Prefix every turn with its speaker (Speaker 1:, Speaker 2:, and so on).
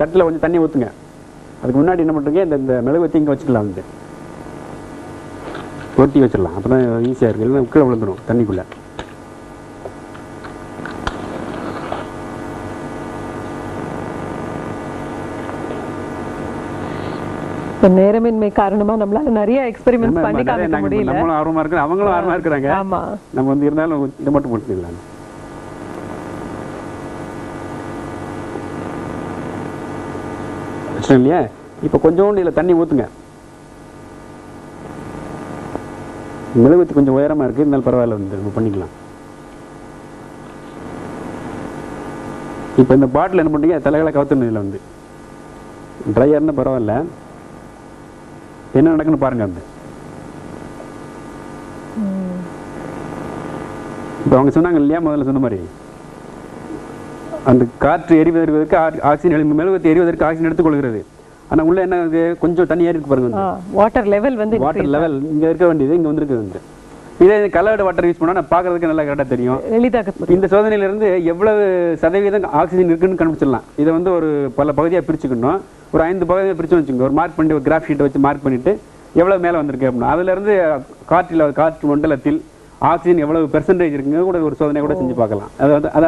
Speaker 1: தட்டில் கொஞ்சம் தண்ணி ஊற்றுங்க அதுக்கு முன்னாடி என்ன பண்ணுறீங்க இந்த இந்த மெழுகுவத்தி இங்கே வச்சுக்கலாம் வந்து ஒட்டி வச்சிடலாம். அப்போ தான் ஈஸியாக இருக்குது இல்லைன்னா கீழே விழுந்துடும் தண்ணிக்குள்ளே.
Speaker 2: இப்ப நேரமின்மை காரணமா நம்மளால நிறைய எக்ஸ்பெரிமெண்ட்ஸ்
Speaker 1: நம்ம
Speaker 2: பண்ணி காமிக்க முடியல.
Speaker 1: நம்மளும் ஆர்வமாக இருக்கிறோம். அவங்களும் ஆர்வமாக இருக்கிறாங்க.
Speaker 2: ஆமா.
Speaker 1: நம்ம வந்து இருந்தாலும் இதை மட்டும் முடிச்சுக்கலாம் வச்சிட்டோம் இல்லையா? இப்போ கொஞ்சோண்டு இதில் தண்ணி ஊற்றுங்க மெழுகுவத்தி கொஞ்சம் உயரமாக இருக்குது இருந்தாலும் பரவாயில்ல வந்து பண்ணிக்கலாம். இப்போ இந்த பாட்டில் என்ன பண்ணுறீங்க தலைகளை கவுத்தணும் இதில் வந்து. ட்ரையர்னு பரவாயில்ல. என்ன நடக்குன்னு பாருங்க வந்து. இப்போ அவங்க சொன்னாங்க இல்லையா? முதல்ல சொன்ன மாதிரி. அந்த காற்று எரிவதற்கு ஆக்சிஜன் எழு மெழுகுவத்தி எரிவதற்கு ஆக்சிஜன் எடுத்துக்கொள்கிறது. ஆனால் உள்ள என்ன இருக்கு? கொஞ்சம் தண்ணியாக இருக்கு பாருங்க
Speaker 2: வாட்டர் லெவல் வந்து
Speaker 1: வாட்டர் லெவல் இங்கே இருக்க வேண்டியது இங்கே வந்திருக்கு வந்து. இதே கலர்டு வாட்டர் யூஸ் பண்ணால் பார்க்கறதுக்கு நல்லா கரெக்டாக தெரியும்.
Speaker 2: எளிதாக
Speaker 1: இந்த சோதனையிலிருந்து எவ்வளவு சதவீதம் ஆக்சிஜன் இருக்குன்னு கண்டுபிடிச்சிடலாம். இதை வந்து ஒரு பல பகுதியாக பிரிச்சுக்கணும். ஒரு ஐந்து பகுதியாக பிரிச்சு வச்சுக்கோங்க. ஒரு மார்க் பண்ணி ஒரு கிராஃப் ஷீட்டை வச்சு மார்க் பண்ணிட்டு எவ்வளவு மேலே வந்திருக்கு அப்படின்னா அதுலேருந்து காற்றில் காற்று மண்டலத்தில் ஆக்சிஜன் எவ்வளவு பெர்சன்டேஜ் இருக்குங்க கூட ஒரு சோதனை கூட செஞ்சு பார்க்கலாம். அது வந்து அது